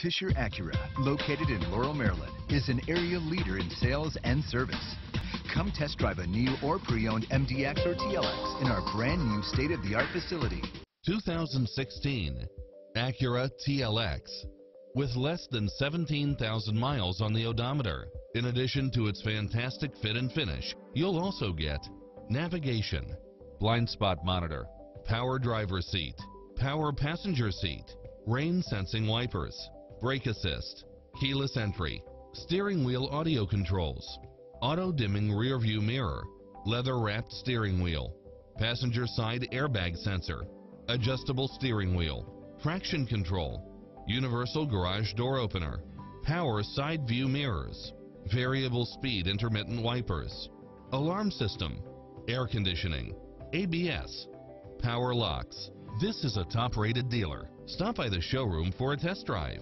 Tischer Acura, located in Laurel, Maryland, is an area leader in sales and service. Come test drive a new or pre-owned MDX or TLX in our brand new state-of-the-art facility. 2016 Acura TLX. With less than 17,000 miles on the odometer, in addition to its fantastic fit and finish, you'll also get navigation, blind spot monitor, power driver seat, power passenger seat, rain sensing wipers, brake assist, keyless entry, steering wheel audio controls, auto dimming rear view mirror, leather wrapped steering wheel, passenger side airbag sensor, adjustable steering wheel, traction control, universal garage door opener, power side view mirrors, variable speed intermittent wipers, alarm system, air conditioning, ABS, power locks. This is a top rated dealer. Stop by the showroom for a test drive.